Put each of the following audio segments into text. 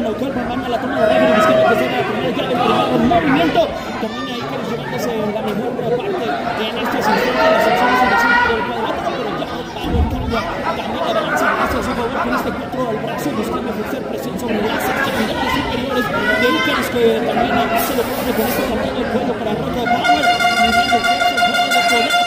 termina Naucalpan, van a la toma de Raven, izquierda que será la primera llave, el primer movimiento. Termina Icarus llevándose la mejor parte en estos instantes de las acciones en el centro del cuadrilátero, pero ya Power cambia, cambia la balanza hacia su favor con este 4 al brazo, buscando ejercer presión sobre las extremidades superiores de Icarus, que también se lo pone con este camino del cuello para Roca midiendo fuerza, juego de poder,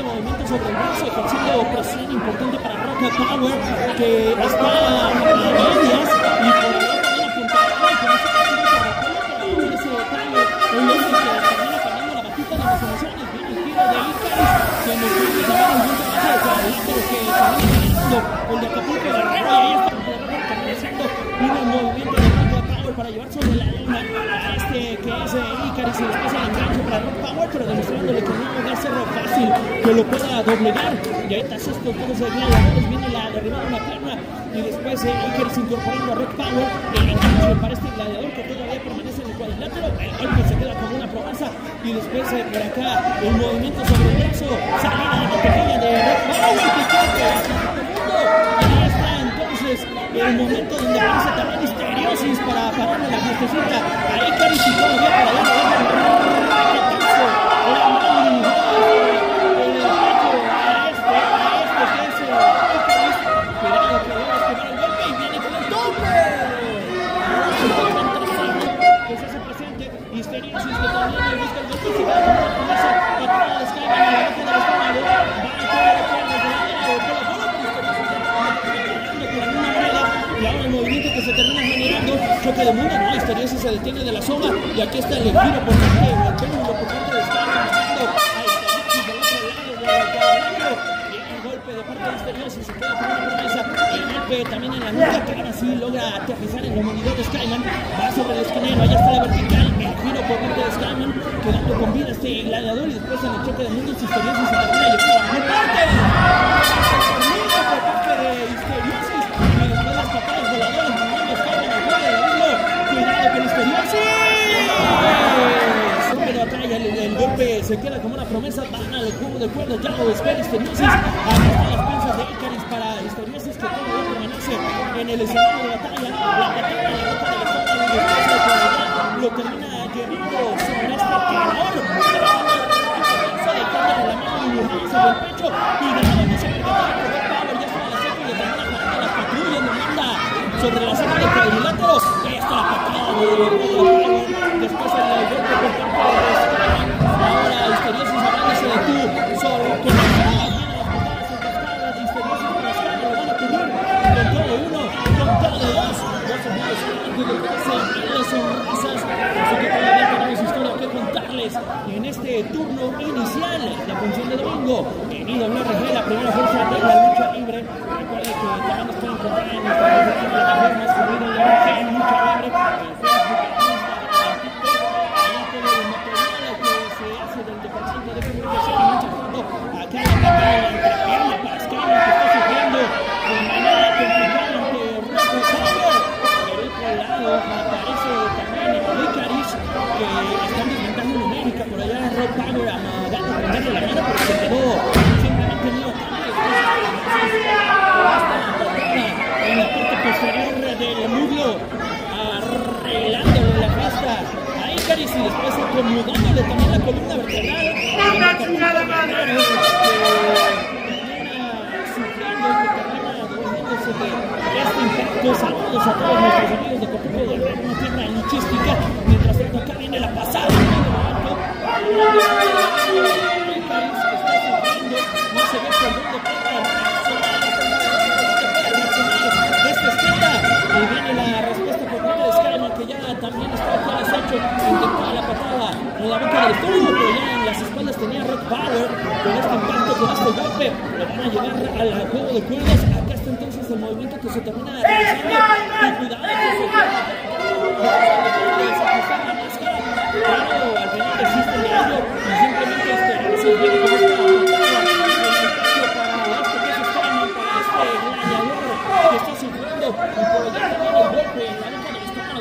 este movimiento sobre el brazo, ejerciendo presión importante para Roca Power, que está a medias y por ahí también apuntando con ese partido que recuerda, pero ese detalle, el hombre que termina cambiando la batita de las emociones, viene el giro de Icarus, que nos viene también un buen trabajo de cuadrilátero que termina ganando el de Acapulco Guerrero, y ahí está regresando, viene el movimiento de Rock Power para llevar sobre la luna este que es Icarus y después el enganche para Rock Power, pero demostrándole que no va a ser fácil que lo pueda doblegar, y ahí está estos todos de gladiadores, viene la derribada una y después eh, Icarus incorporando a Rock Power, el enganche para este gladiador que todavía permanece en el cuadrilátero, el golpe se queda como una promesa, y después eh, por acá el movimiento sobre el brazo, salida la pequeña de Rock Power, que entonces el momento donde aparece también Histeriosis para pararle la fiestecita a Icarus y todavía para allá que se termina generando, choque de mundo, no, Histeriosis se detiene de la soga y aquí está el giro por parte de péndulo por parte de Skyrim buscando a Histeriosis del otro lado del cuadrilátero y el golpe de parte de Histeriosis se queda con una promesa el golpe también en la nuca que ahora sí logra aterrizar en la humanidad de Skyman va sobre el esquinero, allá está la vertical el giro por parte de Skyman quedando con vida este gladiador y después en el choque de mundos Histeriosis se termina llevando a la parte por parte de Histeriosis juego de la cuidado con batalla, el, el golpe se queda como una promesa, van al juego de cuerda, ya lo espera Histeriosis, aquí están las pinzas de Icarus para que permanece en el escenario de batalla, la batalla la estómago y después de que lo termina llevando sobre este se le cae de la mano y lo sobre el pecho y de nuevo no se percata de Robert Power, ya está en la seca y le termina parando las patrullas, lo manda sobre la zona del cuadrilátero, ahí está la patada de Robert Power, después el golpe por parte de Skyline, ahora Histeriosis hablándose de tú, solo con la viene las patadas en cascada de Histeriosis para Skyline, lo van a cubrir con todo uno, con todo dos, dos segundos que le pasan las sonrisas, así que todavía tenemos historia que contarles en este turno inicial de función de domingo en IWRG, la primera fuerza de la lucha libre. Recuerden que también nos pueden encontrar en nuestras y que termina durmiéndose de este impacto saludos a todos nuestros amigos de Copico Guerrero una tierra luchística mientras tanto acá viene la pasada intentó la patada en la boca del estómago pero ya en las espaldas tenía Rock Power con este impacto con este golpe. Lo van a llevar al juego de cuerdas. Acá está entonces el movimiento que se termina realizando y cuidado que se y por allá también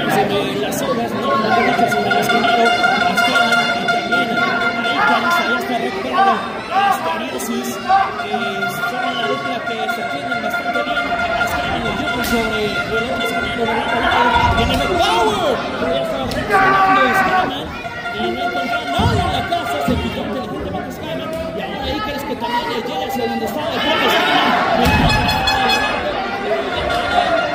sobre las sogas, no la derecha sobre el escenario, a Skyman y también a Icaris, ahí está Power, Astariosis, que son la dupla que se entienden bastante bien, Skyman y John sobre el otro de lado a lado, viene Rock Power, pero ya estaba reaccionando Skyman, y no encontró nadie en la casa, se quitó inteligentemente Skyman, y ahora Icarus que también le llega hacia donde estaba el propio y no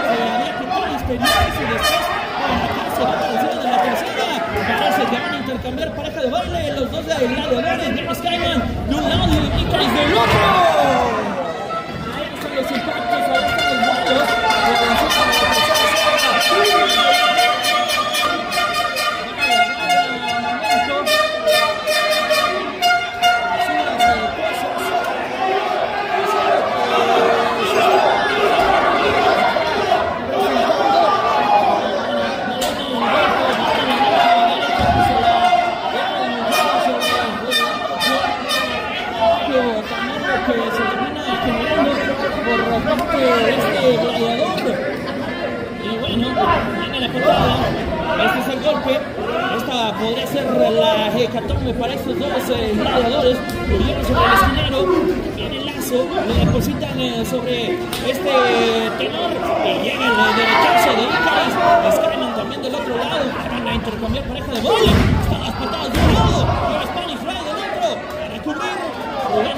se había quitado experiencia y después por acá se va por encima de la tercera, parece intercambiar pareja de baile, los dos de gladiadores, viene Skyman de un lado y Icarus del otro. Los este gladiador y bueno, viene la patada. Este es el golpe. Esta podría ser la hecatombe para estos dos eh, gladiadores. Llevan sobre el esquinero. Viene el lazo. Lo depositan eh, sobre este tenor. Y llega el derechazo de Icarus. Skyman también del otro lado. Van a intercambiar pareja de bola. Están las patadas de un lado. Y el Spanish Fly del otro. A recubrir. Rubén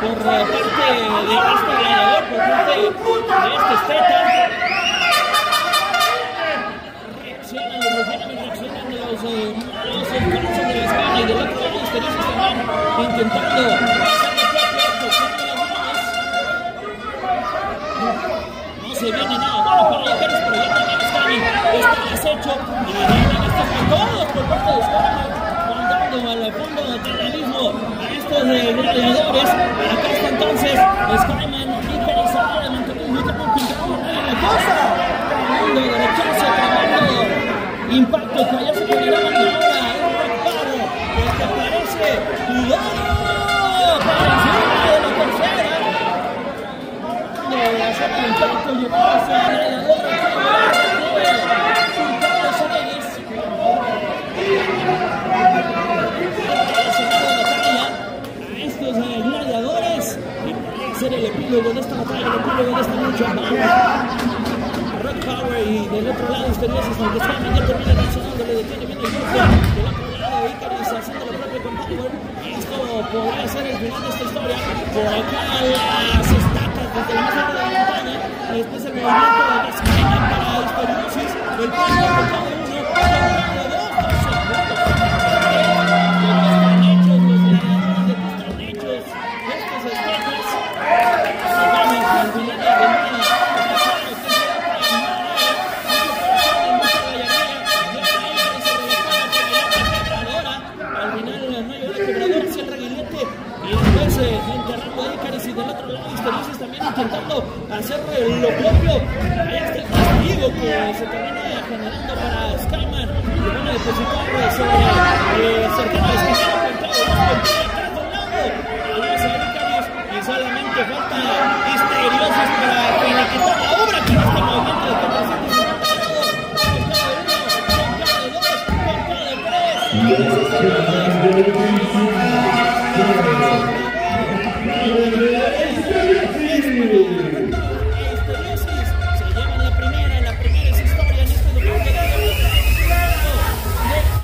por parte de este gladiador, por parte de este esteta. Los los eh, de la y del otro lado también intentando las manos. No se viene nada bueno para Icarus, pero ya también y todos por parte de mandando al fondo del a estos eh, gladiadores. Acá está entonces Skyman, mantener muy bien pintado la cosa. Tremendo derechazo, tremendo impacto que se ahora un el que ¡Cuidado! Para encima de la tercera de hacer el impacto llevarse a epílogo esta batalla, el epílogo de esta lucha. Rock Power y del otro lado Misteriosos, aunque Skyman ya termina reaccionando, le detiene bien el golpe. Del otro lado Icarus haciendo lo propio con Power. Esto podría ser el final de esta historia. Por acá las estacas desde la más de la montaña. Después el movimiento de Skyman para Misteriosis. El puesto intentando hacer lo propio. A este castigo que se termina generando para Skyman y van a depositar eh, sobre eh, cercano y solamente falta Histeriosis para finiquitar la obra con este movimiento de 450 grados con dos, con tres Yeah.